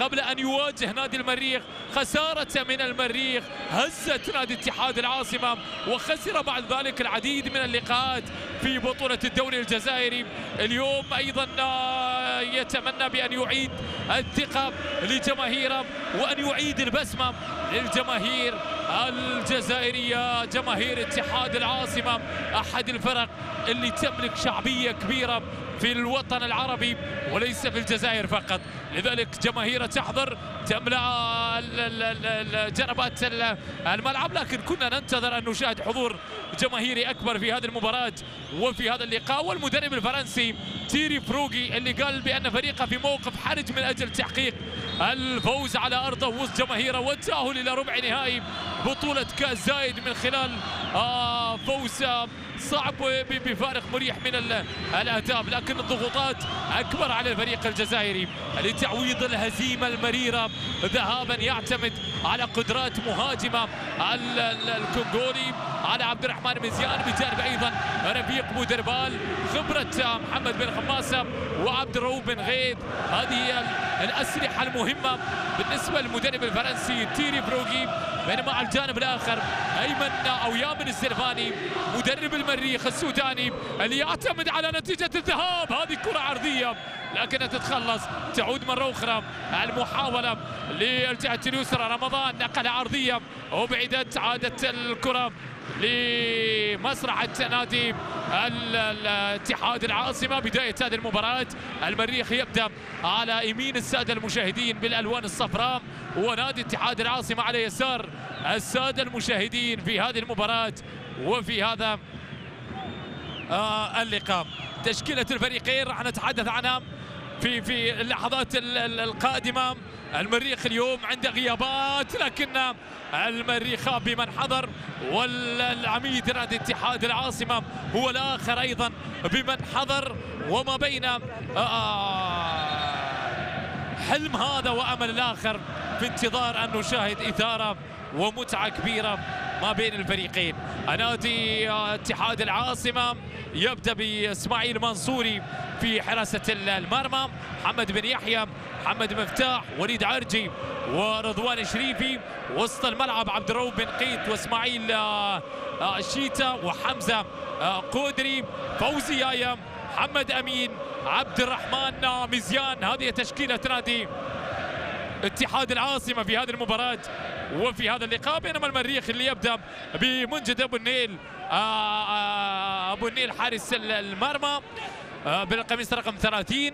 قبل أن يواجه نادي المريخ خسارة من المريخ هزت نادي اتحاد العاصمة وخسر بعد ذلك العديد من اللقاءات في بطولة الدوري الجزائري. اليوم أيضا آه، يتمنى بأن يعيد الثقة لجماهيره وأن يعيد البسمة للجماهير الجزائرية جماهير اتحاد العاصمة. أحد الفرق اللي تملك شعبية كبيرة في الوطن العربي وليس في الجزائر فقط. لذلك جماهير تحضر تملأ جنبات الملعب لكن كنا ننتظر أن نشاهد حضور جماهيري أكبر في هذه المباراة وفي هذا اللقاء. والمدرب الفرنسي تيري فروغي اللي قال بأن فريقه في موقف حرج من أجل تحقيق الفوز على أرضه وسط جماهيره والتأهل إلى ربع نهائي بطولة كأس زايد من خلال آه، فوز صعب بفارق مريح من الأهداف. لكن الضغوطات أكبر على الفريق الجزائري لتعويض الهزيمة المريرة ذهابا يعتمد على قدرات مهاجمة الكونغولي على عبد الرحمن مزيان بجانب أيضا رفيق بودربال خبرة محمد بن خماسة وعبد الرؤوف بن غيث هذه هي الأسلحة المهمة بالنسبة للمدرب الفرنسي تيري بروغي بينما على الجانب الآخر أيمن أو يامن السلفاني مدرب المريخ السوداني اللي يعتمد على نتيجة الذهاب. هذه كرة عرضية. لكنها تتخلص تعود مرة أخرى. المحاولة للجهة اليسرى. رمضان نقلة عرضية وبعدت عادت الكرة لمسرحة نادي الاتحاد العاصمة. بداية هذه المباراة المريخ يبدأ على يمين السادة المشاهدين بالألوان الصفراء ونادي اتحاد العاصمة على يسار السادة المشاهدين في هذه المباراة وفي هذا آه اللقاء. تشكيلة الفريقين راح نتحدث عنها. في في اللحظات القادمة. المريخ اليوم عنده غيابات لكن المريخ بمن حضر والعميد نادي اتحاد العاصمة هو الآخر أيضا بمن حضر. وما بين آه، حلم هذا وأمل الآخر في انتظار أن نشاهد إثارة ومتعة كبيرة ما بين الفريقين. نادي اتحاد العاصمة يبدأ بإسماعيل منصوري في حراسة المرمى محمد بن يحيى محمد مفتاح وليد عرجي ورضوان شريفي. وسط الملعب عبد الرؤوف بن قيت وإسماعيل آه، آه، شيتا وحمزة آه، قودري فوزي يايا محمد أمين عبد الرحمن مزيان. هذه تشكيلة نادي اتحاد العاصمة في هذه المباراة. وفي هذا اللقاء بينما المريخ اللي يبدأ بمنجد أبو النيل أبو النيل حارس المرمى بالقميص رقم 30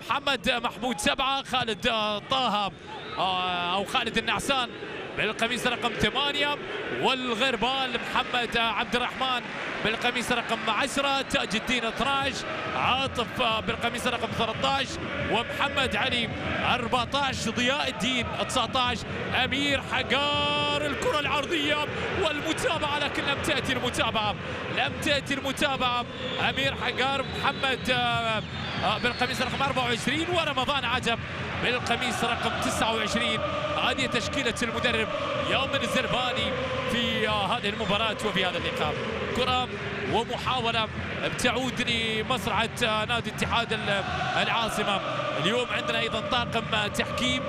محمد محمود سبعة خالد طه أو خالد النعسان. بالقميص رقم ثمانية والغربال محمد عبد الرحمن بالقميص رقم 10 تاج الدين 12 عاطف بالقميص رقم 13 ومحمد علي 14 ضياء الدين 19 أمير حقار الكرة العرضية والمتابعة لكن لم تأتي المتابعة. لم تأتي المتابعة. أمير حقار محمد آه، بالقميص رقم 24 ورمضان عجب. بالقميص رقم 29 هذه تشكيلة المدرب يوم الزرباني في آه، هذه المباراة وفي هذا اللقاء. كرة ومحاولة تعود لمصرعة آه، نادي اتحاد العاصمة. اليوم عندنا أيضا طاقم تحكيم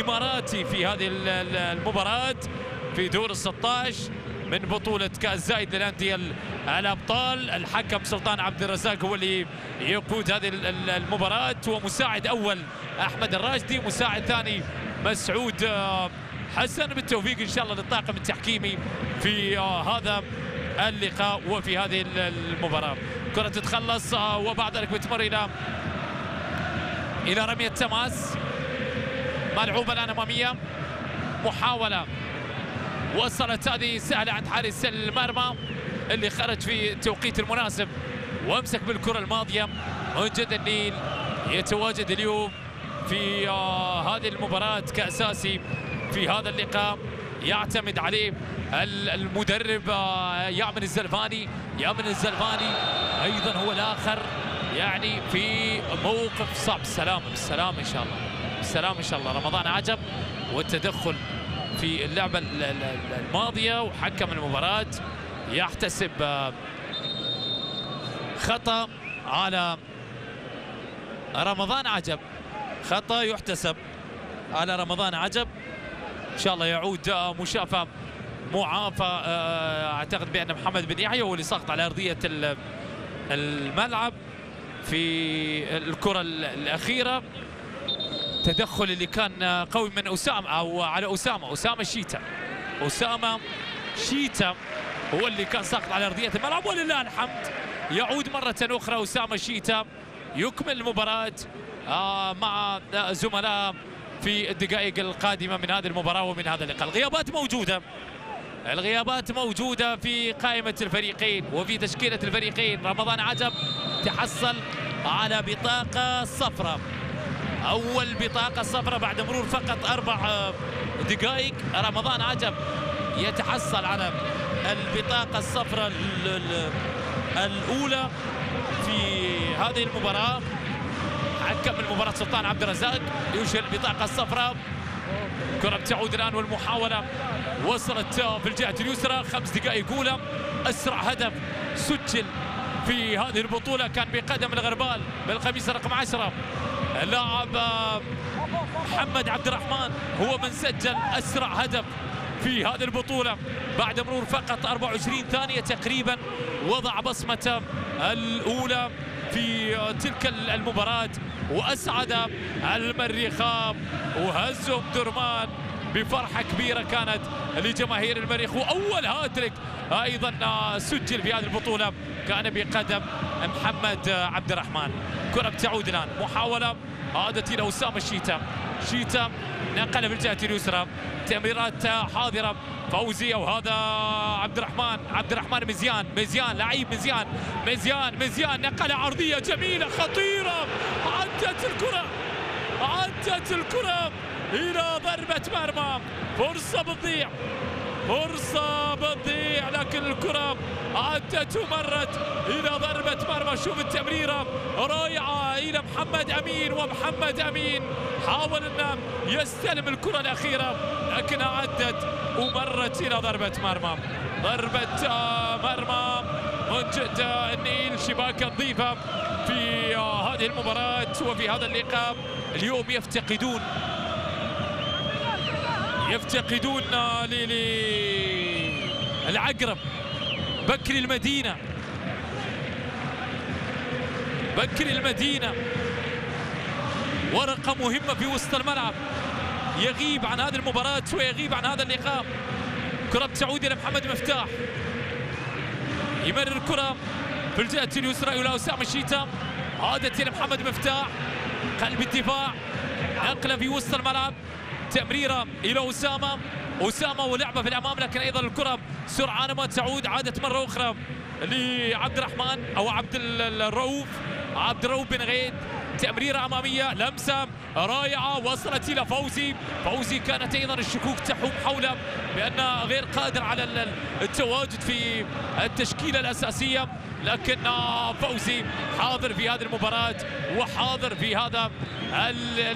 إماراتي في هذه المباراة في دور ال 16 من بطولة كأس زايد للأندية الأبطال. الحكم سلطان عبد الرزاق هو اللي يقود هذه المباراة. ومساعد أول أحمد الراشدي مساعد ثاني مسعود آه، حسن بالتوفيق إن شاء الله للطاقم التحكيمي في آه، هذا اللقاء وفي هذه المباراة. كرة تتخلص آه، وبعد ذلك بتمر إلى إلى رمية تماس. ملعوبة الآن أمامية. محاولة وصلت هذه سهلة عند حارس المرمى اللي خرج في التوقيت المناسب. وامسك بالكرة الماضية. منجد النيل. يتواجد اليوم في آه، هذه المباراة كأساسي في هذا اللقاء يعتمد عليه المدرب آه، يامن الزلفاني. يامن الزلفاني أيضا هو الآخر يعني في موقف صعب. السلام بالسلام إن شاء الله. بالسلام إن شاء الله. رمضان عجب والتدخل في اللعبة الماضية وحكم المباراة يحتسب آه، خطأ على رمضان عجب. خطأ يحتسب. على رمضان عجب. إن شاء الله يعود مشافى معافى آه، أعتقد بأن محمد بن يحيى هو اللي سقط على أرضية الملعب في الكرة الأخيرة. تدخل اللي كان قوي من أسامة أو على أسامة أسامة شيتا. أسامة شيتا هو اللي كان ساقط على أرضية الملعب. ولله الحمد يعود مرة أخرى أسامة شيتا. يكمل المباراة. آه، مع زملاء في الدقائق القادمة من هذه المباراة ومن هذا اللقاء. الغيابات موجودة. الغيابات موجودة في قائمة الفريقين وفي تشكيلة الفريقين. رمضان عجب. تحصل على بطاقة صفراء أول بطاقة صفراء بعد مرور فقط أربع دقائق. رمضان عجب. يتحصل على البطاقة الصفراء الأولى في هذه المباراة. حكم المباراة سلطان عبد الرزاق. يشير البطاقة الصفراء. كرة تعود الآن والمحاولة. وصلت في الجهة اليسرى. خمس دقائق أولى أسرع هدف سجل في هذه البطولة. كان بقدم الغربال بالقميص رقم 10 اللاعب محمد عبد الرحمن هو من سجل أسرع هدف في هذه البطولة. بعد مرور فقط 24 ثانية تقريبا وضع بصمته الأولى في تلك المباراة. وأسعد المريخ وهزهم درمان بفرحة كبيرة كانت لجماهير المريخ. وأول هاتريك أيضا سجل في هذه البطولة كان بقدم محمد عبد الرحمن كرة بتعود الآن. محاولة عادت إلى أسامة الشيتا شيتا نقل في الجهة اليسرى. تمريرات حاضرة. فوزي وهذا عبد الرحمن عبد الرحمن مزيان. مزيان. لعيب مزيان. مزيان. مزيان. نقل عرضية جميلة. خطيرة. عدت الكرة عدت الكرة إلى ضربة مرمى فرصة بتضيع. فرصة بتضيع. لكن الكرة عدت ومرت إلى ضربة مرمى. شوف التمريرة رائعة. إلى محمد أمين. ومحمد أمين حاول أنه يستلم الكرة الأخيرة. لكنها عدت ومرت إلى ضربة مرمى. ضربة مرمى. من جد النيل. شباك الضيفة. في هذه المباراة وفي هذا اللقاء اليوم يفتقدون. يفتقدون للعقرب بكري المدينة. بكري المدينة. ورقة مهمة في وسط الملعب. يغيب عن هذه المباراة ويغيب عن هذا اللقاء. كرة تعود إلى محمد مفتاح. يمرر الكرة. في الجهة اليسرى إلى أسامة الشيتا. عادت إلى محمد مفتاح. قلب الدفاع. نقلة في وسط الملعب. تمريرة إلى أسامة. أسامة ولعبة في الأمام لكن أيضا الكرة سرعان ما تعود. عادت مرة أخرى لعبد الرحمن أو عبد الرؤوف. عبد الرؤوف بن غيد. تمريرة أمامية. لمسة رائعة. وصلت إلى فوزي. فوزي كانت أيضا الشكوك تحوم حوله بأنه غير قادر على التواجد في التشكيلة الأساسية. لكن فوزي حاضر في هذه المباراة وحاضر في هذا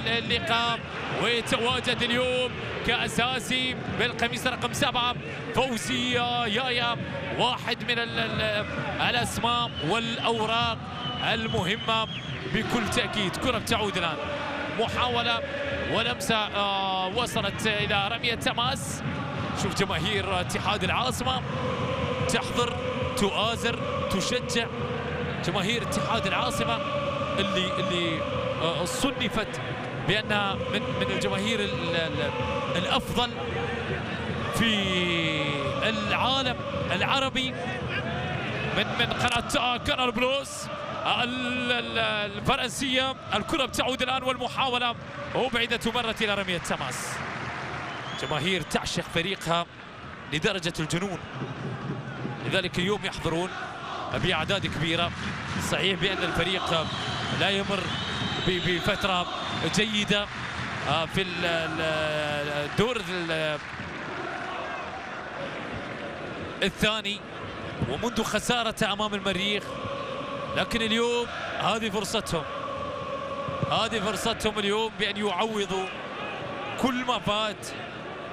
اللقاء. ويتواجد اليوم كأساسي بالقميص رقم سبعة. فوزي يايا واحد من الأسماء والأوراق المهمة بكل تأكيد. كرة تعود الآن. محاولة ولمسة آه، وصلت إلى رمية تماس. شوف جماهير اتحاد العاصمة تحضر تؤازر تشجع جماهير اتحاد العاصمة اللي اللي آه، صنفت بأنها من من الجماهير الأفضل في العالم العربي. من من قناة كانال بلوس الفرنسية الكرة بتعود الآن والمحاولة أبعدت ومرت إلى رمية تماس. جماهير تعشق فريقها لدرجة الجنون. لذلك اليوم يحضرون بأعداد كبيرة. صحيح بأن الفريق لا يمر بفترة جيدة آه، في الدور الثاني ومنذ خسارته أمام المريخ. لكن اليوم هذه فرصتهم. هذه فرصتهم اليوم بأن يعوضوا كل ما فات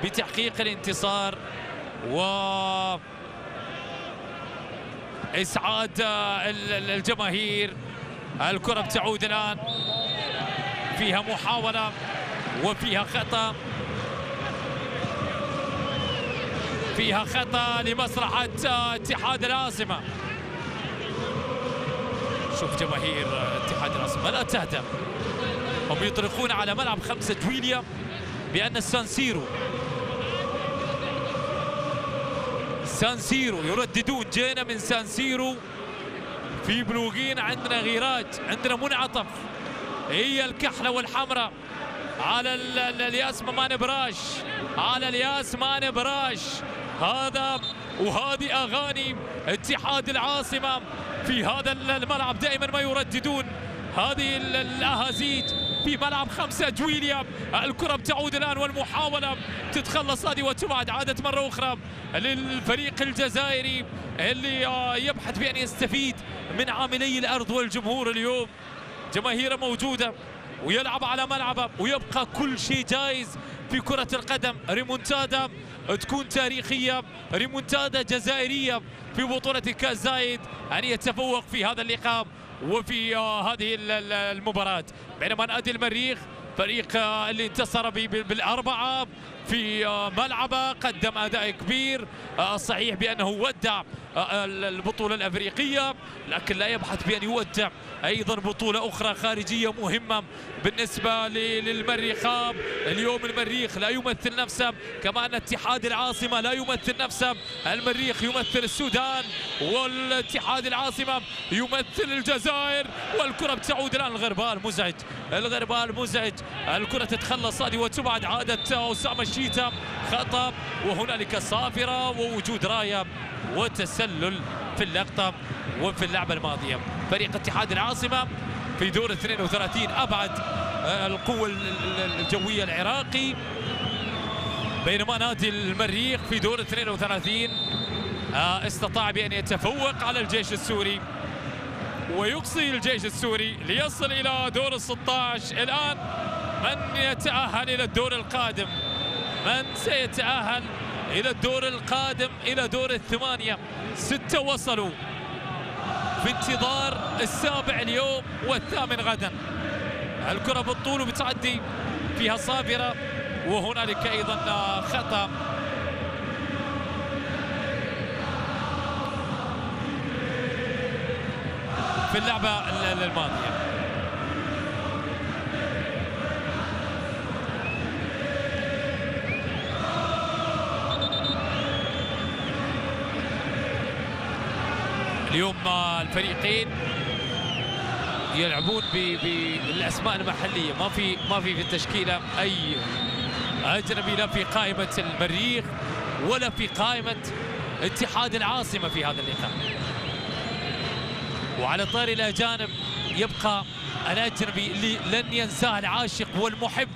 بتحقيق الانتصار و إسعاد الجماهير. الكرة بتعود الآن. فيها محاولة وفيها خطأ. فيها خطأ لمصلحة اتحاد العاصمة شوف جماهير اتحاد العاصمة لا تهدأ. هم يطلقون على ملعب خمسة جويلية بأن السانسيرو سانسيرو يرددون جينا من سانسيرو في بولوغين عندنا غيرات عندنا منعطف. هي الكحلة والحمراء. على الياس مان براش. على الياس مان براش. هذا وهذه أغاني اتحاد العاصمة. في هذا الملعب دائما ما يرددون. هذه الأهازيج. في ملعب خمسة جويليا الكرة بتعود الآن والمحاولة تتخلص. هذه وتبعد عادت مرة أخرى للفريق الجزائري اللي آه، يبحث بأن يستفيد من عاملي الأرض والجمهور اليوم. جماهيره موجودة ويلعب على ملعبه ويبقى كل شيء جايز في كرة القدم. ريمونتادا تكون تاريخية ريمونتادا جزائرية في بطولة كاس زايد. أن يتفوق في هذا اللقاء. وفي آه، هذه المباراة. بينما نادي المريخ فريق آه، اللي انتصر بالأربعة في آه، ملعبه قدم أداء كبير. صحيح بأنه ودع البطولة الأفريقية لكن لا يبحث بأن يودع أيضا بطولة أخرى خارجية مهمة بالنسبة للمريخ. اليوم المريخ لا يمثل نفسه كما أن اتحاد العاصمة لا يمثل نفسه. المريخ يمثل السودان والاتحاد العاصمة يمثل الجزائر والكرة بتعود الآن الغربال. مزعج الغربال مزعج. الكرة تتخلص. هذه وتبعد عادة أسامة الشيتا. خطأ. وهنالك صافرة ووجود راية وتسلل في اللقطة وفي اللعبة الماضية. فريق اتحاد العاصمة في دور 32 أبعد آه، القوة الجوية العراقي. بينما نادي المريخ في دور 32 آه، استطاع بأن يتفوق على الجيش السوري. ويقصي الجيش السوري ليصل إلى دور ال 16 الآن من يتأهل إلى الدور القادم؟ من سيتأهل إلى الدور القادم إلى دور الثمانية؟ ستة وصلوا في انتظار السابع اليوم والثامن غدا. الكرة بالطول وبتعدي فيها صابرة وهنالك أيضا خطأ. في اللعبة الماضية. اليوم الفريقين يلعبون بالأسماء المحلية. ما في ما في في التشكيلة أي أجنبي لا في قائمة المريخ ولا في قائمة اتحاد العاصمة في هذا اللقاء. وعلى طاري الاجانب يبقى الاجنبي اللي لن ينساه العاشق والمحب.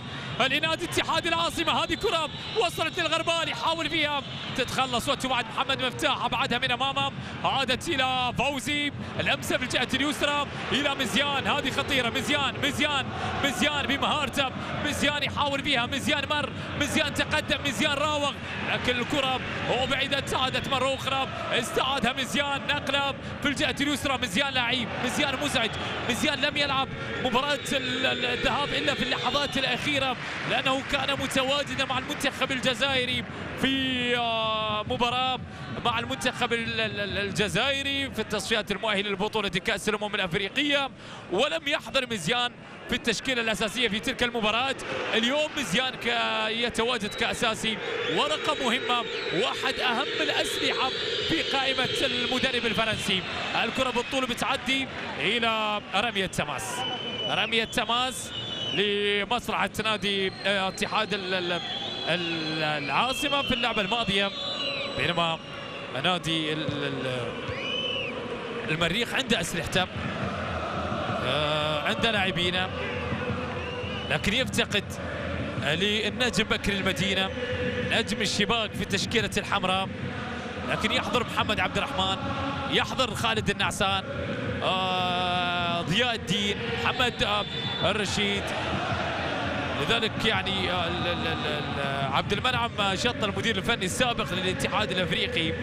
الاناد اتحاد العاصمة هذه كرة وصلت للغربال يحاول فيها تتخلص وتبعد محمد مفتاح أبعدها من امامه عادت إلى فوزي. الأمسة بالجهه اليسرى. إلى مزيان. هذه خطيرة. مزيان مزيان مزيان بمهارته. مزيان يحاول فيها. مزيان مر. مزيان تقدم. مزيان راوغ. لكن الكرة وبعدت عادت مرة أخرى. استعادها مزيان. نقله في الجهة اليسرى. مزيان لعيب. مزيان مزعج. مزيان لم يلعب مباراة الذهاب إلا في اللحظات الأخيرة. لأنه كان متواجدا مع المنتخب الجزائري في مباراة مع المنتخب الجزائري في التصفيات المؤهلة لبطولة كأس الأمم الأفريقية. ولم يحضر مزيان في التشكيلة الأساسية في تلك المباراة. اليوم مزيان يتواجد كأساسي ورقة مهمة واحد أهم الأسلحة في قائمة المدرب الفرنسي. الكرة بالطول بتعدي إلى رمية تماس. رمية تماس لمصلحة نادي اتحاد العاصمة في اللعبة الماضية بينما نادي المريخ عنده أسلحته آه، عنده لاعبين لكن يفتقد للنجم بكر المدينة نجم الشباك في التشكيلة الحمراء. لكن يحضر محمد عبد الرحمن يحضر خالد النعسان آه ضياء الدين محمد الرشيد. لذلك يعني آه، عبد المنعم شط المدير الفني السابق للاتحاد الأفريقي.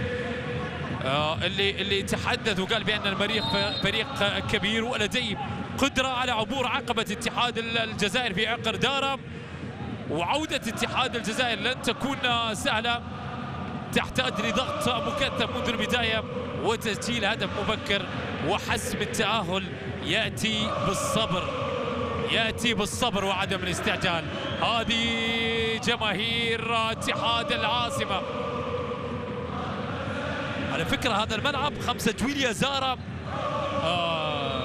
آه، اللي اللي تحدث وقال بأن المريخ فريق كبير ولديه قدرة على عبور عقبة اتحاد الجزائر في عقر دارة. وعودة اتحاد الجزائر لن تكون سهلة. تحتاج لضغط مكثف منذ البداية وتسجيل هدف مبكر وحسم التأهل يأتي بالصبر. يأتي بالصبر وعدم الاستعجال. هذه جماهير اتحاد العاصمة. على فكرة هذا الملعب خمسة جويليا زارا آه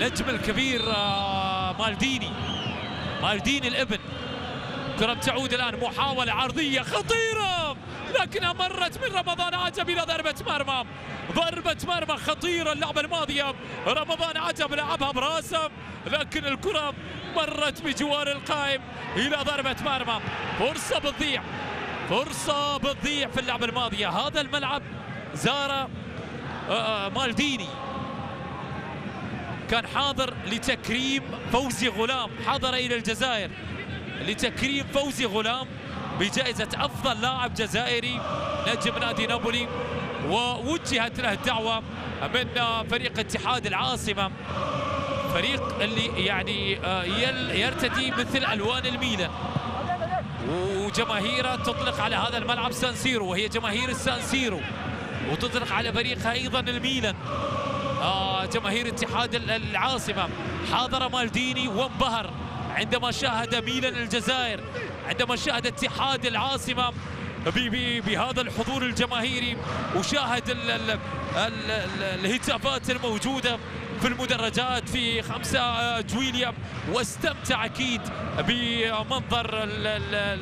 نجم الكبير آه مالديني. مالديني الابن. كرة تعود الآن محاولة عرضية خطيرة. لكنها مرت من رمضان عجب إلى ضربة مرمى. ضربة مرمى خطيرة اللعبة الماضية. رمضان عجب لعبها براسه لكن الكرة مرت بجوار القائم إلى ضربة مرمى. فرصة بتضيع. فرصة بتضيع في اللعبة الماضية. هذا الملعب زار مالديني. كان حاضر لتكريم فوزي غلام. حضر إلى الجزائر لتكريم فوزي غلام. بجائزة أفضل لاعب جزائري نجم نادي نابولي ووجهت له الدعوة من فريق اتحاد العاصمة فريق اللي يعني آه، يرتدي مثل ألوان الميلان وجماهيره تطلق على هذا الملعب سانسيرو وهي جماهير السانسيرو وتطلق على فريقها أيضا الميلان. آه جماهير اتحاد العاصمة. حاضر مالديني وانبهر عندما شاهد ميلان الجزائر. عندما شاهد اتحاد العاصمة بهذا الحضور الجماهيري وشاهد ال ال ال الهتافات الموجودة في المدرجات في خمسة جويليا واستمتع أكيد بمنظر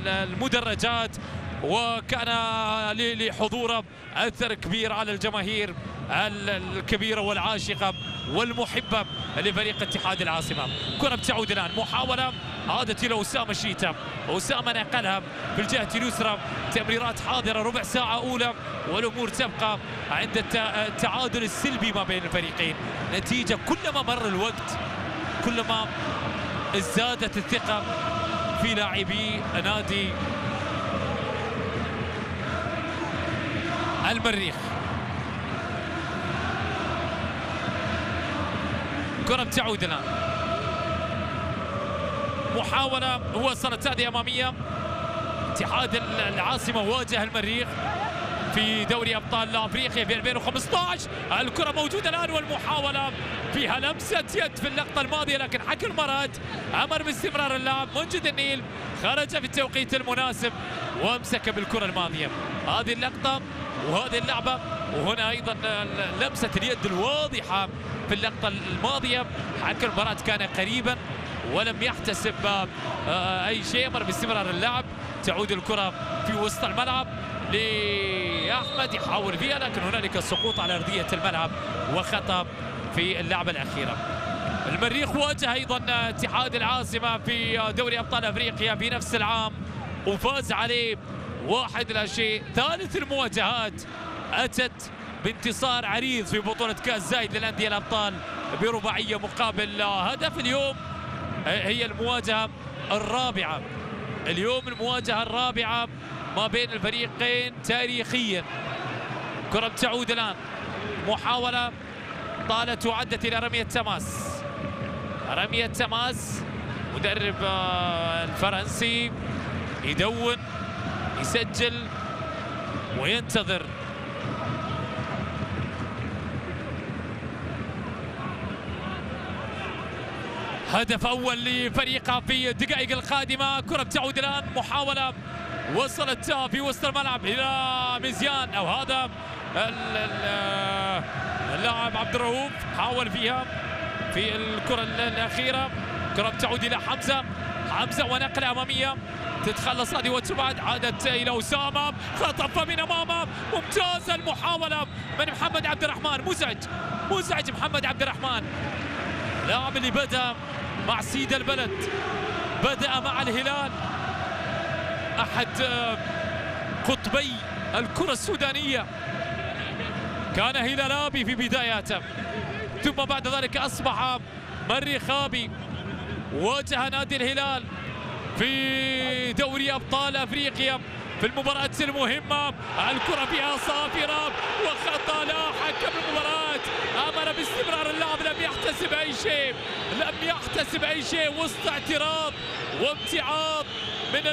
المدرجات وكان لحضوره أثر كبير على الجماهير الكبيرة والعاشقة والمحبة لفريق اتحاد العاصمة. كرة بتعود الآن. محاولة عادت إلى أسامة شيتا. أسامة نقلها في الجهة اليسرى. تمريرات حاضرة. ربع ساعة أولى. والأمور تبقى عند التعادل السلبي ما بين الفريقين. نتيجة كلما مر الوقت كلما ازدادت الثقة في لاعبي نادي المريخ. كرة تعود الآن محاولة وصلت هذه أمامية. اتحاد العاصمة واجه المريخ في دوري أبطال أفريقيا في 2015 الكرة موجودة الآن والمحاولة فيها لمسة يد في اللقطة الماضية لكن حكم المراد أمر باستمرار اللاعب منجد النيل. خرج في التوقيت المناسب وامسك بالكرة الماضية. هذه اللقطة وهذه اللعبة وهنا أيضا لمسة اليد الواضحة في اللقطة الماضية. حكم المباراه كان قريبا ولم يحتسب آه، أي شيء أمر باستمرار اللعب. تعود الكرة في وسط الملعب لأحمد يحاول فيها لكن هنالك سقوط على أرضية الملعب وخطأ في اللعبة الأخيرة. المريخ واجه أيضا اتحاد العاصمة في دوري أبطال أفريقيا في نفس العام وفاز عليه واحد لا شيء. ثالث المواجهات أتت بانتصار عريض في بطولة كأس زايد للأندية الأبطال برباعية مقابل هدف اليوم. هي المواجهة الرابعة. اليوم المواجهة الرابعة ما بين الفريقين تاريخيا. كرة تعود الآن. محاولة طالت وعدت إلى رمية تماس. رمية تماس. مدرب آه، الفرنسي يدون يسجل وينتظر. هدف أول لفريقه في الدقائق القادمة. كرة تعود الآن. محاولة وصلت في وسط الملعب إلى ميزيان. أو هذا اللاعب عبد الرؤوف حاول فيها في الكرة الأخيرة. كرة تعود إلى حمزة. حمزة ونقلة أمامية تتخلص هذه وتبعد. عادت إلى أسامة. خطف من أمامة. ممتازة المحاولة من محمد عبد الرحمن. مزعج. مزعج محمد عبد الرحمن. لاعب اللي بدأ مع سيد البلد. بدأ مع الهلال. أحد آه، قطبي الكرة السودانية. كان هلالابي في بداياته. ثم بعد ذلك أصبح مريخابي واجه نادي الهلال في دوري أبطال أفريقيا. في المباراة المهمة الكرة فيها صافرة وخطأ لا حكم المباراة. أمر باستمرار اللعب لم يحتسب أي شيء لم يحتسب أي شيء وسط اعتراض وامتعاض. من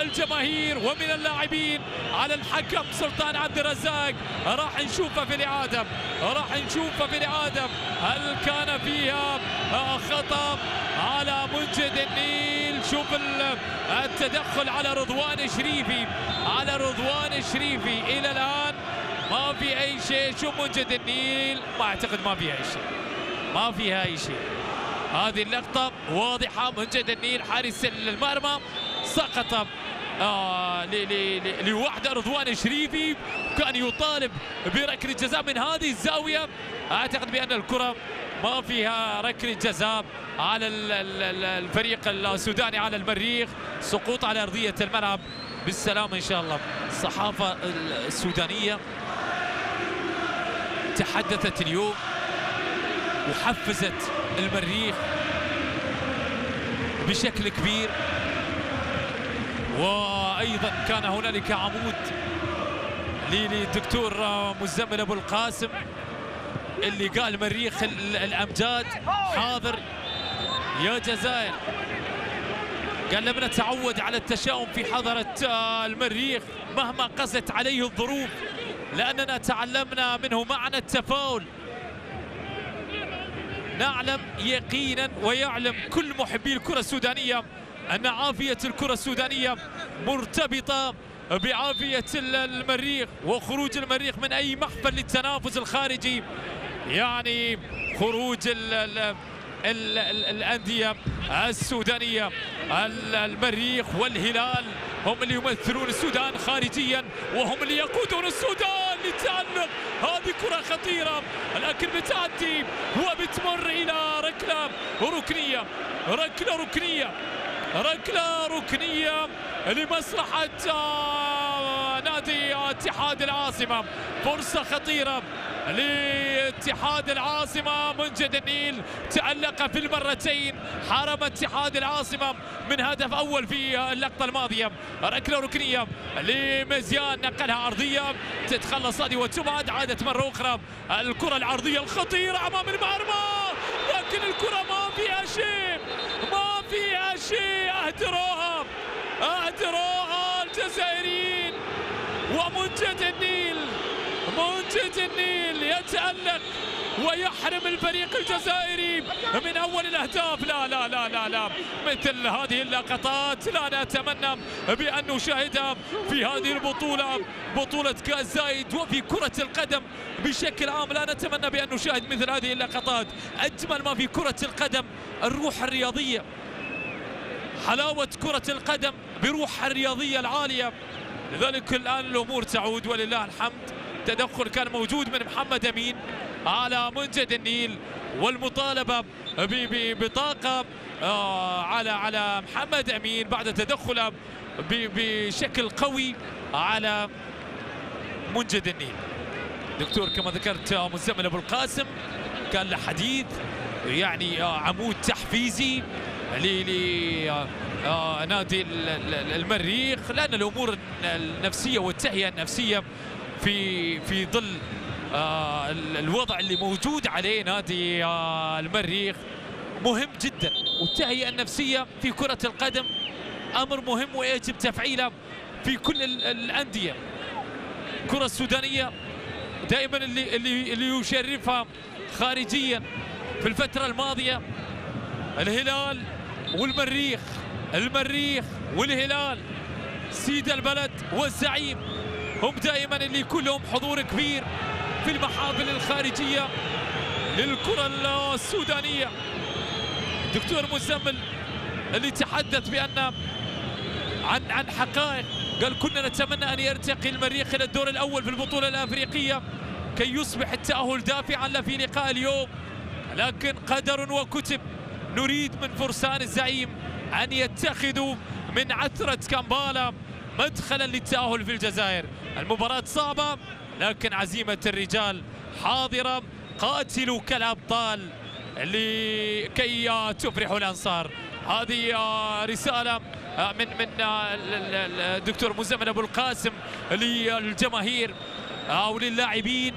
الجماهير ومن اللاعبين على الحكم. سلطان عبد الرزاق راح نشوفه في الإعادة راح نشوفه في الإعادة هل كان فيها خطأ على منجد النيل؟ شوف التدخل على رضوان شريفي. على رضوان شريفي. إلى الآن ما في أي شيء. شوف منجد النيل. ما أعتقد ما فيها أي شيء. ما فيها أي شيء. هذه اللقطة واضحة منجد النيل حارس المرمى سقط آه لوحدة رضوان شريفي كان يطالب بركله جزاء من هذه الزاوية. أعتقد بأن الكرة ما فيها ركله جزاء على الفريق السوداني على المريخ. سقوط على أرضية الملعب. بالسلامة إن شاء الله. الصحافة السودانية تحدثت اليوم وحفزت المريخ بشكل كبير. وأيضا كان هنالك عمود للدكتور مزمل أبو القاسم اللي قال مريخ الأمجاد حاضر. يا جزائر قال لم نتعود على التشاؤم في حضرة المريخ مهما قست عليه الظروف لأننا تعلمنا منه معنى التفاؤل. نعلم يقينا ويعلم كل محبي الكرة السودانية أن عافية الكرة السودانية مرتبطة بعافية المريخ وخروج المريخ من أي محفل للتنافس الخارجي. يعني خروج ال ال ال الأندية السودانية. المريخ والهلال هم اللي يمثلون السودان خارجيا وهم اللي يقودون السودان. للتألق هذه كرة خطيرة. لكن بتأتي وبتمر إلى ركلة ركنية. ركلة ركنية. ركلة ركنية لمصلحة نادي اتحاد العاصمة. فرصة خطيرة لاتحاد العاصمة. منجد النيل تألق في المرتين. حرم اتحاد العاصمة من هدف أول في اللقطة الماضية. ركلة ركنية لمزيان نقلها عرضية تتخلص هذه وتبعد عادت مرة أخرى. الكرة العرضية الخطيرة أمام المرمى لكن الكرة ما فيها شيء. ما فيها شيء. أهدروها. أهدروها. منجد النيل يتألق ويحرم الفريق الجزائري من أول الأهداف. لا لا لا لا لا. مثل هذه اللقطات لا نتمنى بأن نشاهدها في هذه البطولة بطولة كأس زايد وفي كرة القدم بشكل عام. لا نتمنى بأن نشاهد مثل هذه اللقطات. أجمل ما في كرة القدم الروح الرياضية. حلاوة كرة القدم بروحها الرياضية العالية. لذلك الآن الأمور تعود ولله الحمد. تدخل كان موجود من محمد أمين على منجد النيل والمطالبة ببطاقه آه، على على محمد أمين بعد تدخله بشكل قوي على منجد النيل. دكتور كما ذكرت آه، مزمل أبو القاسم كان له حديث يعني آه، عمود تحفيزي لنادي المريخ. لأن الأمور النفسية والتهيئة النفسية في في ظل آه الوضع اللي موجود عليه نادي آه المريخ مهم جدا. والتهيئة النفسية في كرة القدم أمر مهم ويجب تفعيله في كل الأندية. الكرة السودانية دائما اللي اللي اللي يشرفها خارجيا في الفترة الماضية. الهلال والمريخ المريخ والهلال. سيد البلد والزعيم. هم دائما اللي يكون لهم حضور كبير في المحافل الخارجية للكرة السودانية. دكتور مزمل اللي تحدث بأن عن عن حقائق قال كنا نتمنى أن يرتقي المريخ إلى الدور الأول في البطولة الأفريقية كي يصبح التأهل دافعا له في لقاء اليوم. لكن قدر وكتب نريد من فرسان الزعيم أن يتخذوا من عثرة كامبالا. مدخلا للتأهل في الجزائر. المباراة صعبة لكن عزيمة الرجال حاضرة. قاتلوا كالأبطال لكي تفرحوا الأنصار. هذه رسالة من من الدكتور مزمن أبو القاسم للجماهير أو للاعبين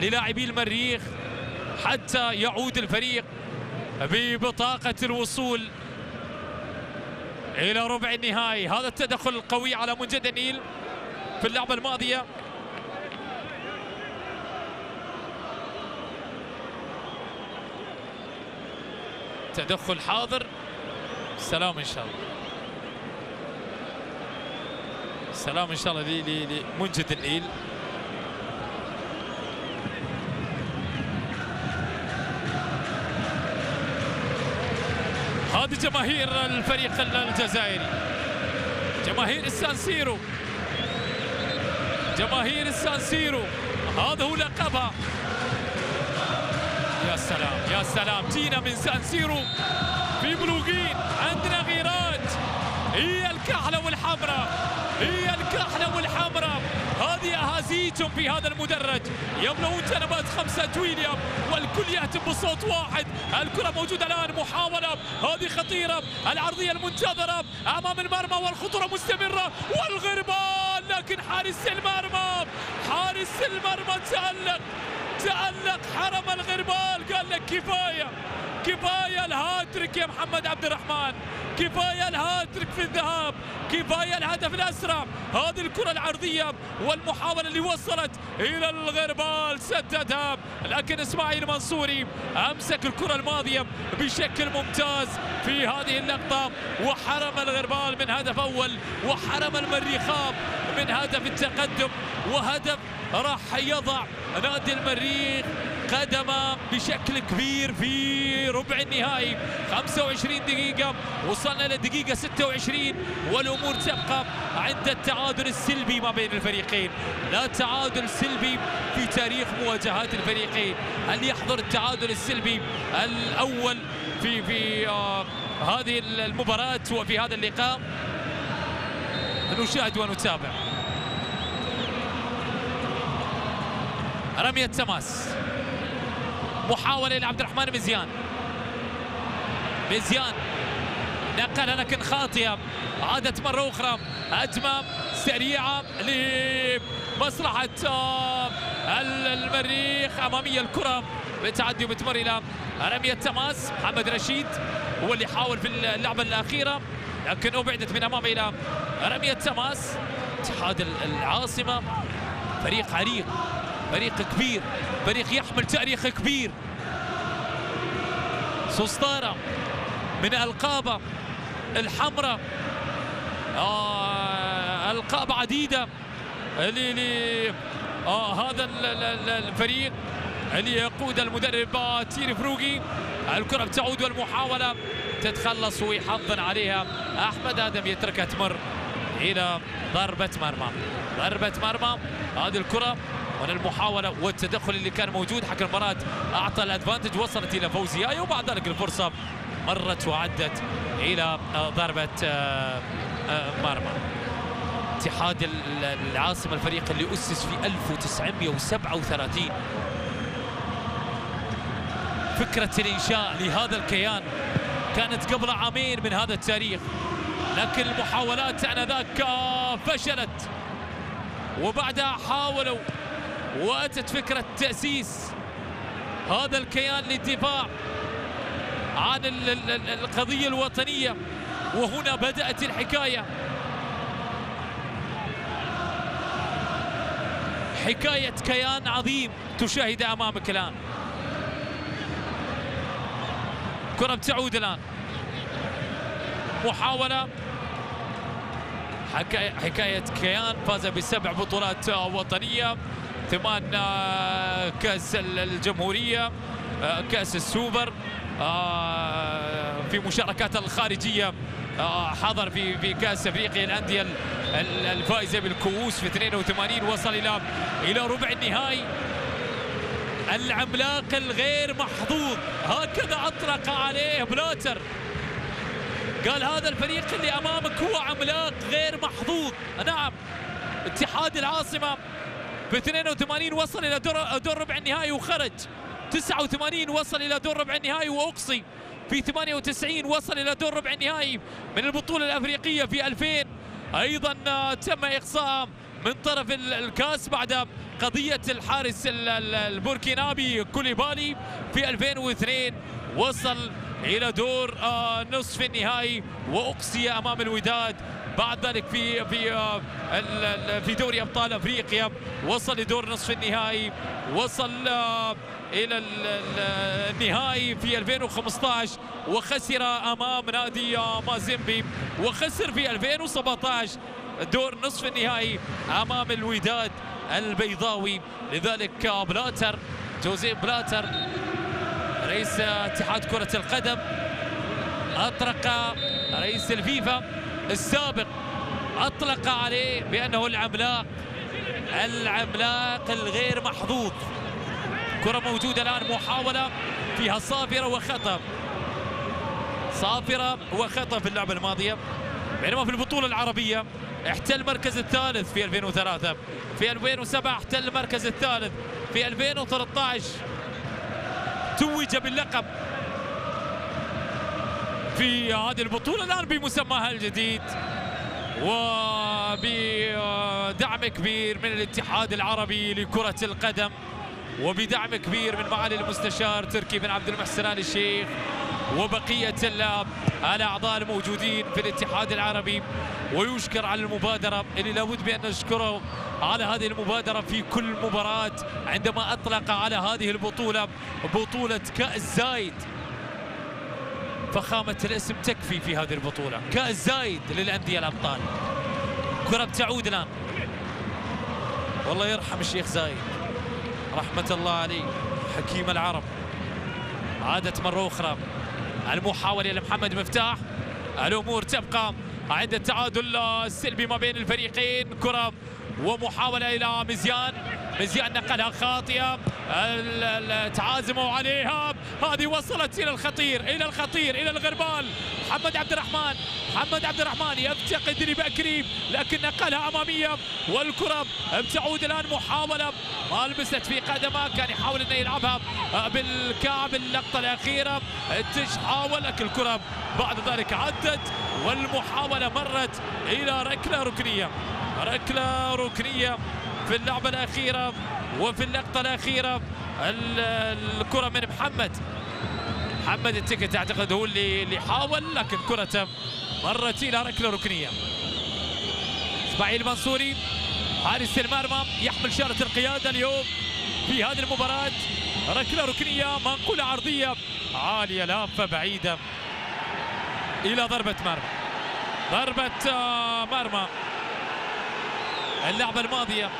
للاعبي المريخ حتى يعود الفريق ببطاقة الوصول إلى ربع النهائي. هذا التدخل القوي على منجد النيل في اللعبة الماضية. تدخل حاضر. سلام إن شاء الله. سلام إن شاء الله لمنجد النيل. هذه جماهير الفريق الجزائري. جماهير السانسيرو جماهير السانسيرو هذا هو لقبها. يا سلام يا سلام. جينا من سانسيرو في بولوغين عندنا غيرات. هي الكحلة والحمراء. هي الكحلة والحمراء. هذه اهازيجهم في هذا المدرج. يملؤون جنبات خمسة ويليام والكل يهتف بصوت واحد. الكرة موجودة الآن محاولة. هذه خطيرة. العرضية المنتظرة أمام المرمى والخطورة مستمرة. والغربال! لكن حارس المرمى حارس المرمى تألق. تألق حرم الغربال. قال لك كفاية. كفاية الهاتريك يا محمد عبد الرحمن. كفاية الهاتريك في الذهاب. كفاية الهدف الأسرع. هذه الكرة العرضية. والمحاولة اللي وصلت إلى الغربال سددها لكن إسماعيل منصوري أمسك الكرة الماضية بشكل ممتاز في هذه اللقطة وحرم الغربال من هدف أول وحرم المريخاب من هدف التقدم وهدف راح يضع نادي المريخ قدمه بشكل كبير في ربع النهائي. 25 دقيقة وصلنا للدقيقة 26 والأمور تبقى عند التعادل السلبي ما بين الفريقين. لا تعادل سلبي في تاريخ مواجهات الفريقين. هل يحضر التعادل السلبي الأول في في آه هذه المباراة وفي هذا اللقاء؟ نشاهد ونتابع. رمية تماس. محاولة لعبد الرحمن مزيان مزيان نقلها لكن خاطئة. عادت مرة أخرى. هجمة سريعة لمصلحة آه، المريخ أمامية الكرة. بتعدي وبتمر إلى رمية تماس محمد رشيد هو اللي حاول في اللعبة الأخيرة لكن أبعدت من أمامه إلى رمية تماس اتحاد العاصمة. فريق عريق فريق كبير فريق يحمل تاريخ كبير. سوستارا من ألقابة الحمراء. آه ألقاب عديدة. اللي آه هذا الفريق اللي يقود المدرب تيري فروقي الكرة بتعود والمحاولة تتخلص ويحضن عليها. أحمد آدم يتركها تمر إلى ضربة مرمى. ضربة مرمى. هذه الكرة هنا المحاولة والتدخل اللي كان موجود. حكم المباراة أعطى الأدفانتج. وصلت إلى فوزياي وبعد ذلك الفرصة مرت وعدت إلى ضربة آه، آه، مرمى. اتحاد العاصمة الفريق اللي أسس في 1937 فكرة الإنشاء لهذا الكيان كانت قبل عامين من هذا التاريخ لكن المحاولات آنذاك فشلت. وبعدها حاولوا وأتت فكرة تأسيس هذا الكيان للدفاع عن القضية الوطنية وهنا بدأت الحكاية. حكاية كيان عظيم تشاهد أمامك الآن. كرة بتعود الآن. محاولة. حكاية كيان فاز بسبع بطولات وطنية. ثمان آه، كأس الجمهورية آه، كأس السوبر. آه، في مشاركات الخارجية حضر في في كأس أفريقيا الأندية الفائزة بالكؤوس في 82 وصل إلى إلى ربع النهائي. العملاق الغير محظوظ. هكذا اطلق عليه بلاتر. قال هذا الفريق اللي امامك هو عملاق غير محظوظ. نعم اتحاد العاصمة في 82 وصل إلى دور دور ربع النهائي وخرج. 89 وصل إلى دور ربع النهائي وأقصي. في 98 وصل إلى دور ربع النهائي من البطولة الأفريقية في 2000 أيضا تم اقصاء من طرف الكاس بعد قضية الحارس البوركينابي كوليبالي في 2002 وصل إلى دور آه، نصف النهائي وأقصي أمام الوداد. بعد ذلك في في آه، في دوري أبطال أفريقيا وصل لدور نصف النهائي. وصل آه، إلى النهائي في 2015 وخسر أمام نادي مازيمبي وخسر في 2017 دور نصف النهائي أمام الوداد البيضاوي. لذلك بلاتر جوزيف بلاتر رئيس اتحاد كرة القدم أطلق رئيس الفيفا السابق أطلق عليه بأنه العملاق العملاق الغير محظوظ. كرة موجودة الآن محاولة فيها صافرة وخطأ. صافرة وخطأ في اللعبة الماضية. بينما في البطولة العربية احتل المركز الثالث في 2003 في 2007 احتل المركز الثالث. في 2013 توج باللقب. في هذه البطولة الآن بمسماها الجديد. وبدعم كبير من الاتحاد العربي لكرة القدم. وبدعم كبير من معالي المستشار تركي بن عبد المحسن آل الشيخ وبقية الأعضاء الموجودين في الاتحاد العربي. ويشكر على المبادرة اللي لابد بأن نشكره على هذه المبادرة في كل مباراة عندما أطلق على هذه البطولة بطولة كأس زايد. فخامة الاسم تكفي في هذه البطولة. كأس زايد للأندية الأبطال. كرة بتعود الآن. والله يرحم الشيخ زايد. رحمة الله عليه. حكيم العرب. عادت مرة أخرى. المحاولة لمحمد مفتاح. الأمور تبقى عند التعادل السلبي ما بين الفريقين. كرة ومحاولة إلى مزيان. مزيان نقلها خاطئة. تعازموا عليها. هذه وصلت إلى الخطير إلى الخطير إلى الغربال. محمد عبد الرحمن محمد عبد الرحمن يفتقد لبكري لكن نقلها أمامية. والكرة بتعود الآن محاولة. ما لبست في قدمه كان يحاول أنه يلعبها بالكعب. اللقطة الأخيرة تحاول لكن الكرة بعد ذلك عدت والمحاولة مرت إلى ركلة ركنية. ركلة ركنية في اللعبة الأخيرة وفي اللقطة الأخيرة. الكرة من محمد. محمد التكت أعتقد هو اللي اللي حاول لكن كرة مرت إلى ركلة ركنية إسماعيل منصوري حارس المرمى يحمل شارة القيادة اليوم في هذه المباراة. ركلة ركنية منقولة عرضية عالية لافة بعيدة. إلى ضربة مرمى. ضربة آه، مرمى. اللعبة الماضية.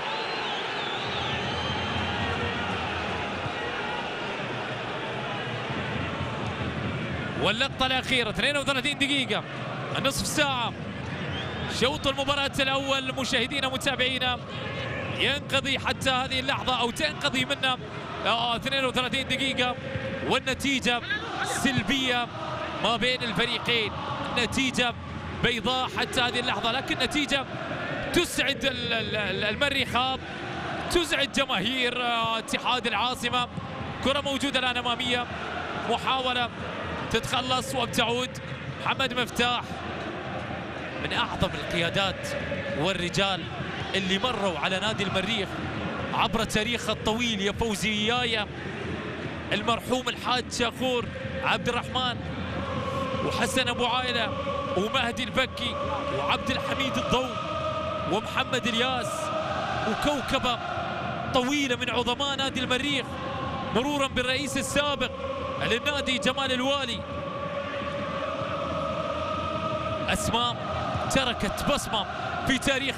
واللقطة الأخيرة 32 دقيقة نصف ساعة. شوط المباراة الأول مشاهدينا متابعينا ينقضي حتى هذه اللحظة أو تنقضي منا 32 دقيقة والنتيجة سلبية ما بين الفريقين. نتيجة بيضاء حتى هذه اللحظة لكن نتيجة تسعد المريخات تزعج جماهير آه، اتحاد العاصمة. كرة موجودة الآن أمامية. محاولة تتخلص وبتعود محمد مفتاح من أعظم القيادات والرجال اللي مروا على نادي المريخ عبر تاريخه الطويل يا فوزي يايا المرحوم الحاج شاخور عبد الرحمن وحسن أبو عائله ومهدي البكي وعبد الحميد الضوء. ومحمد الياس وكوكبة طويلة من عظماء نادي المريخ مرورا بالرئيس السابق للنادي جمال الوالي. أسماء تركت بصمة في تاريخ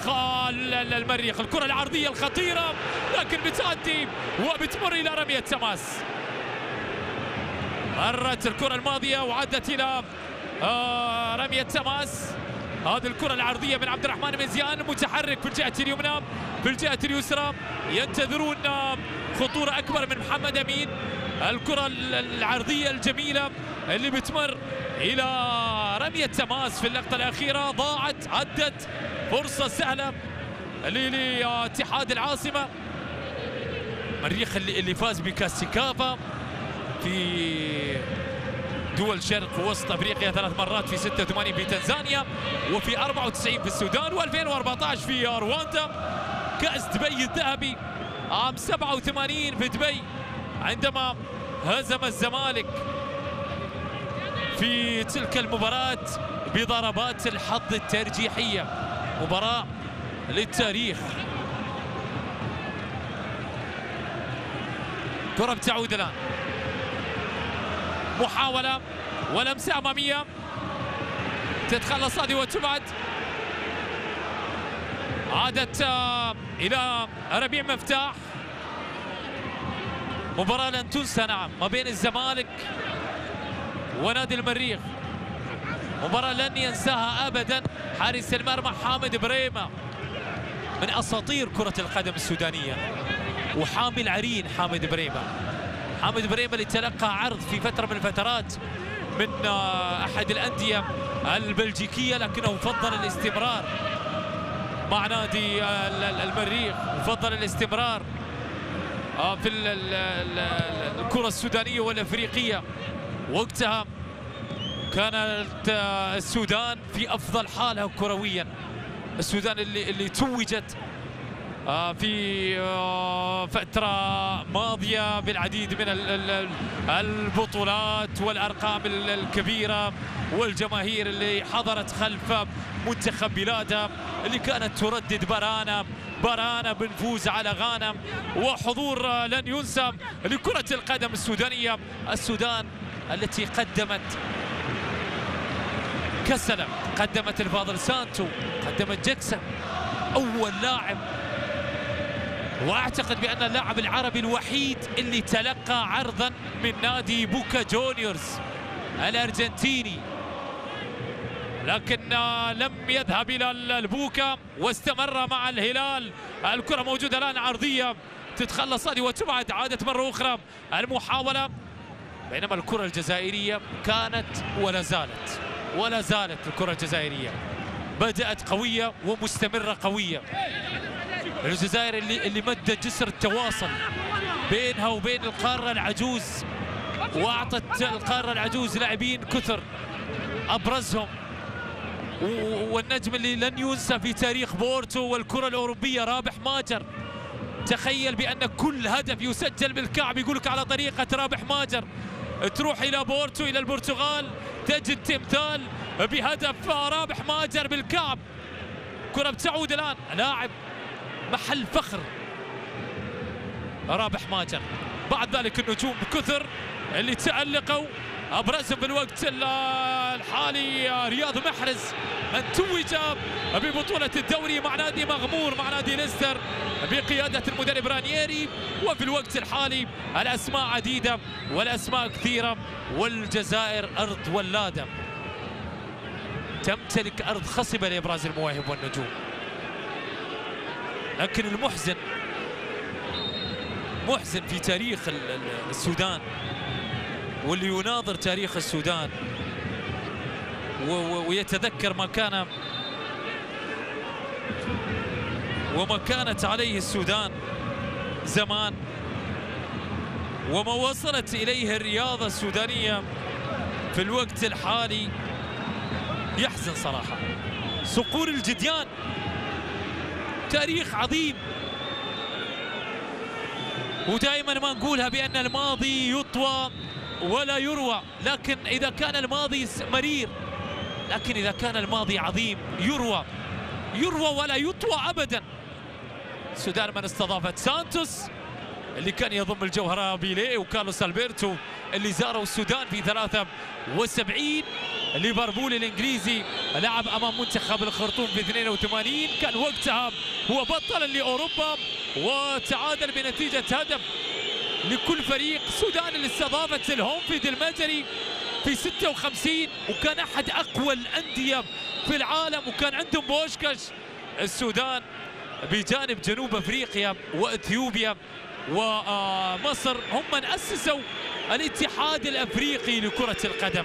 المريخ الكرة العرضية الخطيرة لكن بتأدي وبتمر إلى رميه تماس مرت الكرة الماضية وعدت إلى آه، رميه تماس هذه الكرة العرضية من عبد الرحمن مزيان متحرك في الجهة اليمنى في الجهة اليسرى. ينتظرون خطورة أكبر من محمد أمين. الكرة العرضية الجميلة اللي بتمر إلى رمية تماس في اللقطة الأخيرة. ضاعت عدت فرصة سهلة لاتحاد العاصمة. مريخ اللي, فاز بكاس سيكافا في دول شرق ووسط أفريقيا ثلاث مرات في 86 في تنزانيا وفي 94 في السودان و2014 في رواندا. كأس دبي الذهبي عام 87 في دبي عندما هزم الزمالك في تلك المباراة بضربات الحظ الترجيحية. مباراة للتاريخ. كرة بتعود الآن. محاولة ولمسة أمامية. تتخلص هذه وتبعد. عادت آه، إلى ربيع مفتاح. مباراة لن تنسى نعم ما بين الزمالك ونادي المريخ. مباراة لن ينساها أبدا. حارس المرمى حامد بريمة من أساطير كرة القدم السودانية. وحامل عرين حامد بريمة. حامد بريمة اللي تلقى عرض في فترة من الفترات من آه، أحد الأندية البلجيكية لكنه فضل الاستمرار. مع نادي آه، المريخ وفضل الاستمرار آه، في الكرة السودانية والأفريقية. وقتها كانت السودان في أفضل حالها كرويا. السودان اللي اللي توجت في آه، فترة ماضية بالعديد من البطولات والأرقام الكبيرة والجماهير اللي حضرت خلف منتخب بلادها اللي كانت تردد برانا برانا بنفوز على غانا وحضور لن ينسى لكرة القدم السودانية السودان التي قدمت كسلة قدمت الفاضل سانتو قدمت جاكسون أول لاعب واعتقد بأن اللاعب العربي الوحيد اللي تلقى عرضا من نادي بوكا جونيورز الأرجنتيني. لكن لم يذهب إلى البوكا واستمر مع الهلال. الكرة موجودة الآن عرضية تتخلص هذه وتبعد عادت مرة أخرى. المحاولة بينما الكرة الجزائرية كانت ولا زالت ولا زالت الكرة الجزائرية. بدأت قوية ومستمرة قوية. الجزائر اللي اللي مدت جسر التواصل بينها وبين القارة العجوز وأعطت القارة العجوز لاعبين كثر أبرزهم. والنجم اللي لن ينسى في تاريخ بورتو والكرة الأوروبية رابح ماجر. تخيل بأن كل هدف يسجل بالكعب يقول لك على طريقة رابح ماجر. تروح إلى بورتو إلى البرتغال تجد تمثال بهدف رابح ماجر بالكعب. كرة بتعود الآن لاعب محل فخر. رابح ماجر. بعد ذلك النجوم كثر اللي تألقوا ابرزهم بالوقت الحالي رياض محرز. من توج ببطولة الدوري مع نادي مغمور مع نادي ليستر بقيادة المدرب رانييري. وفي الوقت الحالي الأسماء عديدة والأسماء كثيرة والجزائر أرض ولادة. تمتلك أرض خصبة لإبراز المواهب والنجوم. لكن المحزن محزن في تاريخ السودان واللي يناظر تاريخ السودان ويتذكر ما كان وما كانت عليه السودان زمان وما وصلت إليه الرياضة السودانية في الوقت الحالي. يحزن صراحة. صقور الجديان. تاريخ عظيم. ودائما ما نقولها بأن الماضي يطوى ولا يروى لكن إذا كان الماضي مرير لكن إذا كان الماضي عظيم يروى. يروى ولا يطوى أبدا. السودان من استضافت سانتوس اللي كان يضم الجوهرة بيليه وكارلوس ألبرتو اللي زاروا السودان في 73 ليفربول الإنجليزي لعب أمام منتخب الخرطوم في 82 كان وقتها هو بطلا لأوروبا وتعادل بنتيجة هدف لكل فريق. السودان اللي استضافت الهومفيد المجري في 56 وكان أحد أقوى الأندية في العالم وكان عندهم بوشكش السودان بجانب جنوب أفريقيا وإثيوبيا ومصر هم من أسسوا الاتحاد الأفريقي لكرة القدم.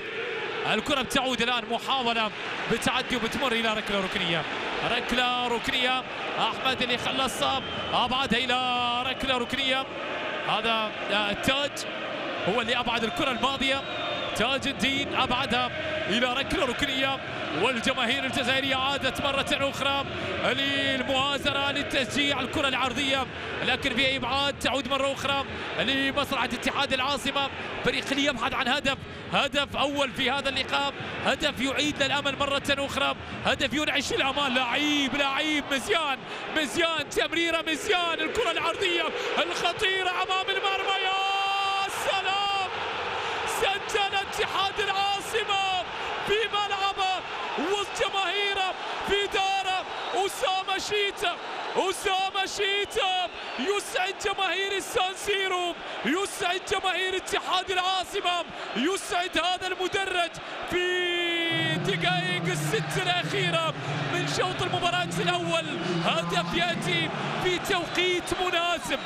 الكرة بتعود الآن محاولة بتعدي وبتمر إلى ركلة ركنية. ركلة ركنية أحمد اللي خلصها ابعدها إلى ركلة ركنية. هذا التاج هو اللي أبعد الكرة الماضية. تاج الدين أبعدها إلى ركلة ركنية. والجماهير الجزائرية عادت مرة أخرى للمؤازرة للتشجيع الكرة العرضية. لكن في إبعاد تعود مرة أخرى لمصلحة اتحاد العاصمة. فريق يبحث عن هدف. هدف أول في هذا اللقاء. هدف يعيد للأمل مرة أخرى. هدف ينعش الأمان. لعيب لعيب. مزيان مزيان. تمريرة مزيان. الكرة العرضية الخطيرة أمام المرمى. يا سلام! سجل اتحاد العاصمة في ملعبه وسط جماهيره في داره أسامة شيتا أسامة شيتا يسعد جماهير السان سيرو يسعد جماهير اتحاد العاصمة يسعد هذا المدرج في دقائق الست الأخيرة من شوط المباراة الأول. هدف يأتي في توقيت مناسب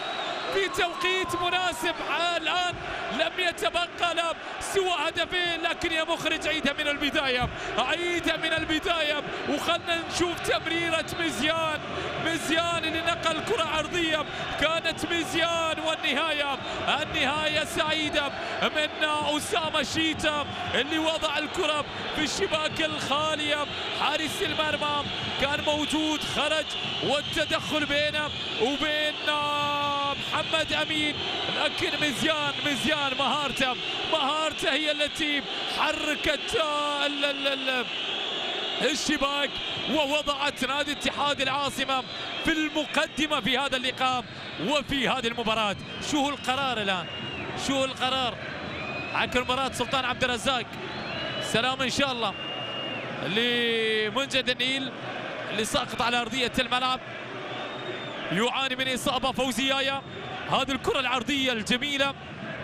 في توقيت مناسب. الآن لم يتبقى له سوى هدفين لكن يا مخرج عيدها من البداية عيدها من البداية. وخلنا نشوف تمريرة مزيان مزيان اللي نقل كرة عرضية. كانت مزيان والنهاية النهاية سعيدة من أسامة شيتا اللي وضع الكرة في الشباك الخالية. حارس المرمى كان موجود خرج والتدخل بينه وبين محمد أمين. لكن مزيان مزيان. مهارته مهارته هي التي حركت ال الشباك ووضعت نادي اتحاد العاصمة في المقدمة في هذا اللقاء وفي هذه المباراة. شو هو القرار الآن؟ شو هو القرار؟ حكم المباراة سلطان عبد الرزاق. سلام إن شاء الله. لمنجد النيل اللي ساقط على أرضية الملعب. يعاني من إصابة فوزيايا هذه الكرة العرضية الجميلة.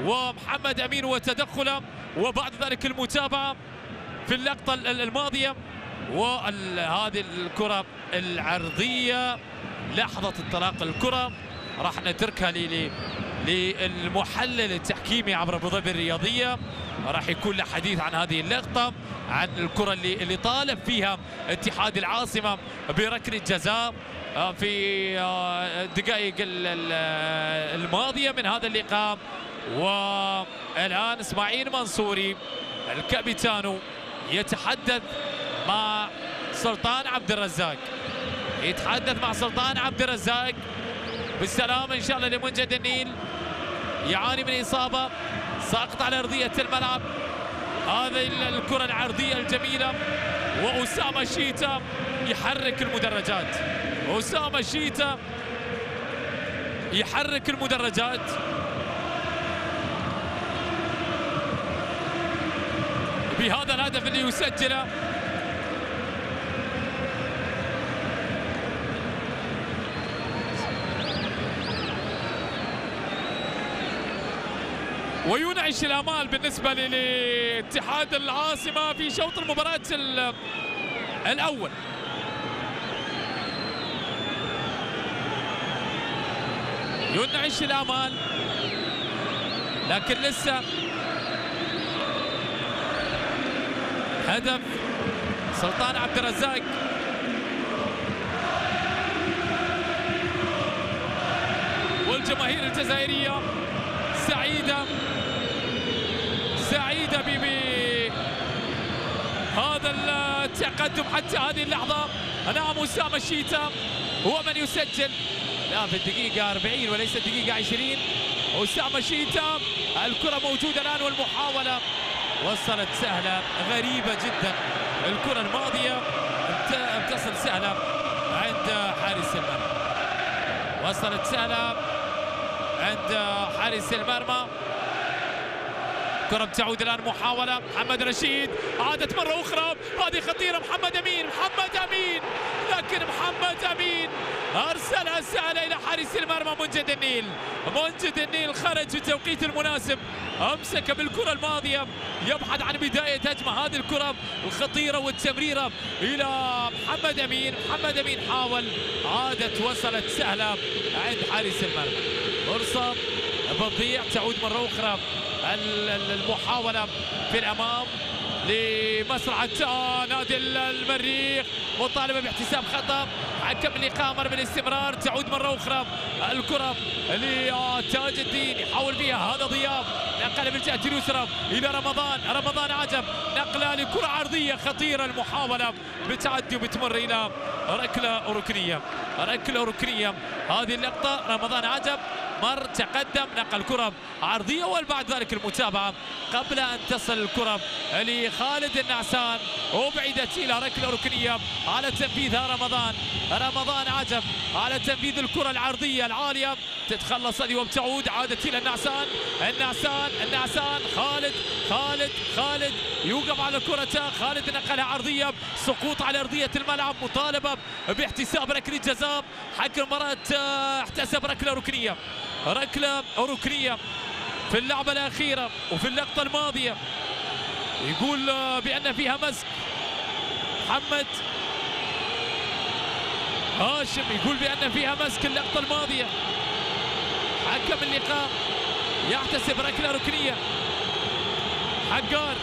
ومحمد أمين وتدخله وبعد ذلك المتابعة في اللقطة الماضية. وهذه الكرة العرضية لحظة انطلاق الكرة راح نتركها للمحلل التحكيمي عبر أبو ظبي الرياضية. راح يكون له حديث عن هذه اللقطة عن الكرة اللي اللي طالب فيها اتحاد العاصمة بركله جزاء آه، في الدقائق آه، الماضية من هذا اللقاء. والآن إسماعيل منصوري الكابيتانو يتحدث مع سلطان عبد الرزاق. يتحدث مع سلطان عبد الرزاق. بالسلامة إن شاء الله لمنجد النيل. يعاني من إصابة. ساقط على أرضية الملعب. هذه الكرة العرضية الجميلة. وأسامة شيتا يحرك المدرجات. أسامة شيتا يحرك المدرجات. بهذا الهدف اللي يسجله. وينعش الامال بالنسبة لاتحاد العاصمه في شوط المباراه الأول. ينعش الامال لكن لسه هدف سلطان عبد الرزاق. والجماهير الجزائرية سعيدة سعيدة بهذا التقدم حتى هذه اللحظة. نعم أسامة الشيتا هو من يسجل. لا في الدقيقة 40 وليس الدقيقة 20 أسامة شيتا الكرة موجودة الآن والمحاولة. وصلت سهلة غريبة جدا. الكرة الماضية تصل سهلة عند حارس المرمى. وصلت سهلة عند حارس المرمى. كرة تعود الآن محاولة. محمد رشيد عادت مرة أخرى. هذه خطيرة. محمد أمين. محمد أمين. لكن محمد أمين أرسلها سهلة إلى حارس المرمى منجد النيل. منجد النيل خرج في التوقيت المناسب. أمسك بالكرة الماضية. يبحث عن بداية هجمة هذه الكرة الخطيرة والتمريرة إلى محمد أمين. محمد أمين حاول عادت وصلت سهلة عند حارس المرمى. فرصة بتضيع تعود مرة أخرى المحاولة في الأمام. لمصلحة نادي المريخ مطالبة باحتساب خطأ حكم اللقاء أمر بالاستمرار تعود مرة أخرى الكرة لتاج الدين يحاول فيها هذا ضياف نقل بالجهة اليسرى إلى رمضان رمضان عجب نقلة لكرة عرضية خطيرة المحاولة بتعدي وبتمر إلى ركلة ركنية ركلة ركنية هذه اللقطة رمضان عجب مر تقدم نقل كرة عرضية وبعد ذلك المتابعة قبل أن تصل الكرة لخالد النعسان. وبعدت إلى ركلة ركنية على تنفيذها رمضان. رمضان عجب على تنفيذ الكرة العرضية العالية. تتخلص هذه وبتعود عادت إلى النعسان. النعسان النعسان خالد خالد خالد. يوقف على كرته خالد نقلها عرضية. سقوط على أرضية الملعب. مطالبة باحتساب ركلة جزاء. حكم المباراة احتسب ركلة ركنية. ركلة ركنية في اللعبة الأخيرة وفي اللقطة الماضية. يقول بأن فيها مسك. محمد هاشم يقول بأن فيها مسك اللقطة الماضية. حكم اللقاء. يحتسب ركلة ركنية حقار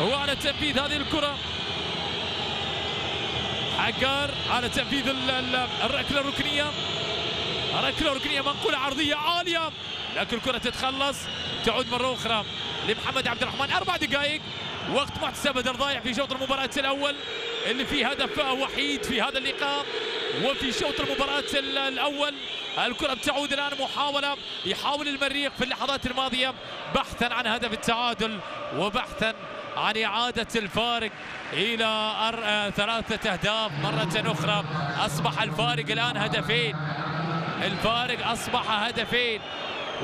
هو على تنفيذ هذه الكرة. حقار على تنفيذ الركلة الركنية ركلة ركنية منقولة عرضية عالية. لكن الكرة تتخلص تعود مرة أخرى لمحمد عبد الرحمن. أربع دقائق وقت محتسب بدر ضايع في شوط المباراة الأول. اللي فيه هدف وحيد في هذا اللقاء. وفي شوط المباراة الأول الكرة بتعود الآن محاولة يحاول المريخ في اللحظات الماضية بحثا عن هدف التعادل وبحثا عن إعادة الفارق إلى ثلاثة أهداف مرة أخرى. أصبح الفارق الآن هدفين. الفارق أصبح هدفين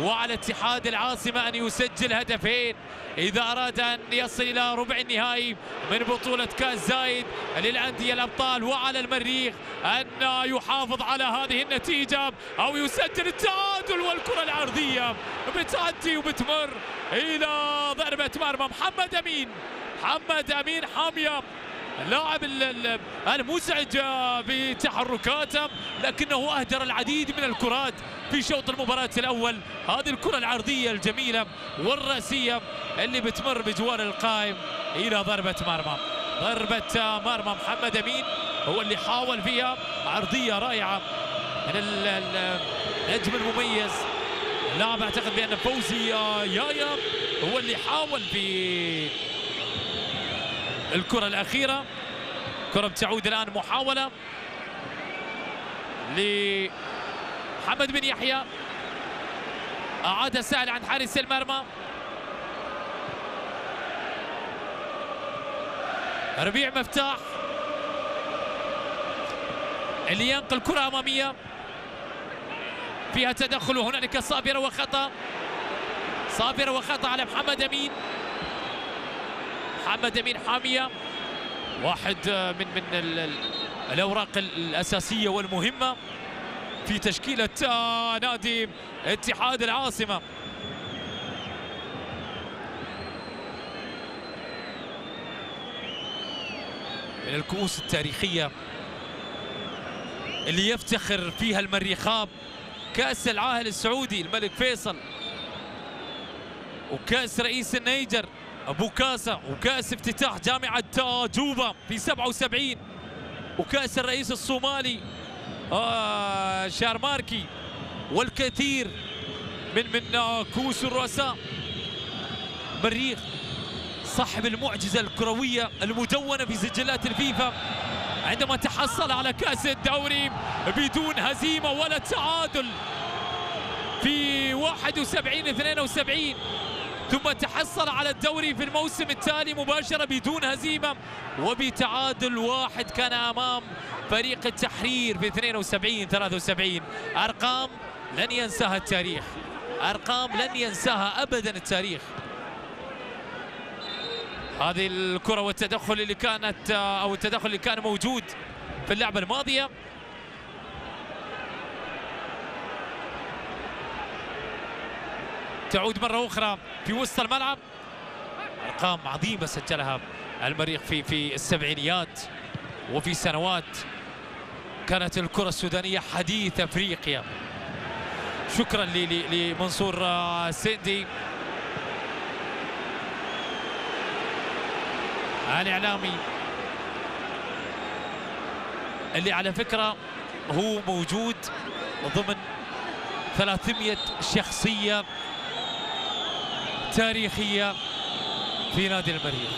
وعلى اتحاد العاصمة أن يسجل هدفين. إذا أراد أن يصل إلى ربع النهائي من بطولة كأس زايد للأندية الأبطال وعلى المريخ أن يحافظ على هذه النتيجة أو يسجل التعادل والكرة العرضية. بتعدي وبتمر إلى ضربة مرمى. محمد أمين محمد أمين حامية. اللاعب المزعج بتحركاته لكنه أهدر العديد من الكرات في شوط المباراة الأول. هذه الكرة العرضية الجميلة والرأسية اللي بتمر بجوار القائم إلى ضربة مرمى. ضربة مرمى محمد أمين هو اللي حاول فيها. عرضية رائعة من النجم المميز. لاعب أعتقد بأن فوزي يايا هو اللي حاول في الكرة الأخيرة. كرة بتعود الآن محاولة لحمد بن يحيى. أعاد سهل عن حارس المرمى. ربيع مفتاح. اللي ينقل كرة أمامية. فيها تدخل وهنالك صابرة وخطأ. صابرة وخطأ على محمد أمين. محمد امين حامية. واحد من من الأوراق الأساسية والمهمة في تشكيلة نادي اتحاد العاصمة. من الكؤوس التاريخية اللي يفتخر فيها المريخاب كأس العاهل السعودي الملك فيصل وكأس رئيس النيجر. أبو كاسه وكأس افتتاح جامعة جوبا في 77 وكأس الرئيس الصومالي آه شارماركي والكثير من من آه كؤوس الرؤساء. مريخ صاحب المعجزة الكروية المدونة في سجلات الفيفا عندما تحصل على كأس الدوري بدون هزيمة ولا تعادل في 71 72 ثم تحصل على الدوري في الموسم التالي مباشرة بدون هزيمة وبتعادل واحد كان أمام فريق التحرير في 72 73 أرقام لن ينساها التاريخ. أرقام لن ينساها أبدا التاريخ. هذه الكرة والتدخل اللي كانت أو التدخل اللي كان موجود في اللعبة الماضية. تعود مرة أخرى في وسط الملعب. أرقام عظيمة سجلها المريخ في في السبعينيات وفي سنوات. كانت الكرة السودانية حديث أفريقيا. شكرا لمنصور سيندي الإعلامي اللي على فكرة هو موجود ضمن 300 شخصية تاريخيه في نادي المريخ.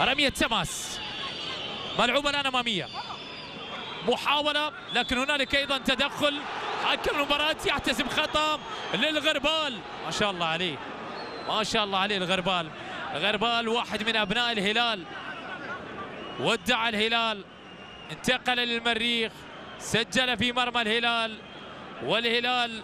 رمية تماس. ملعوبة الآن أمامية. محاولة لكن هنالك أيضا تدخل. حكم المباراة يحتسب خطأ للغربال. ما شاء الله عليه. ما شاء الله عليه الغربال. الغربال واحد من أبناء الهلال. ودع الهلال. انتقل للمريخ. سجل في مرمى الهلال. والهلال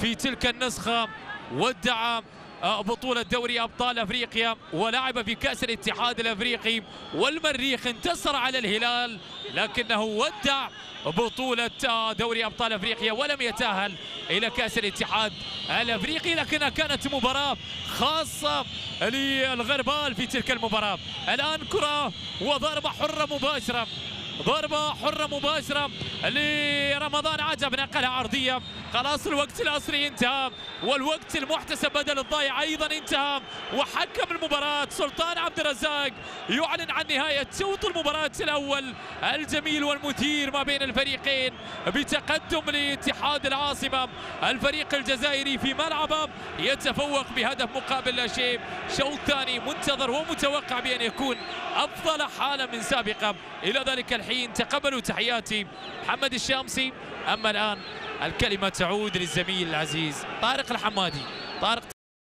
في تلك النسخة ودع آه، بطولة دوري أبطال أفريقيا ولعب في كأس الاتحاد الأفريقي والمريخ انتصر على الهلال لكنه ودع بطولة آه، دوري أبطال أفريقيا ولم يتأهل إلى كأس الاتحاد الأفريقي لكنها كانت مباراة خاصة للغربال في تلك المباراة. الآن كرة وضربة حرة مباشرة. ضربة حرة مباشرة لرمضان عجب نقلها عرضية. خلاص الوقت الأصلي انتهى والوقت المحتسب بدل الضايع أيضا انتهى وحكم المباراة سلطان عبد الرزاق يعلن عن نهاية شوط المباراة الأول الجميل والمثير ما بين الفريقين بتقدم لاتحاد العاصمة. الفريق الجزائري في ملعبه يتفوق بهدف مقابل لا شيء. شوط ثاني منتظر ومتوقع بأن يكون أفضل حالة من سابقة. إلى ذلك الحين. تقبلوا تحياتي محمد الشامسي. أما الآن الكلمة تعود للزميل العزيز طارق الحمادي. طارق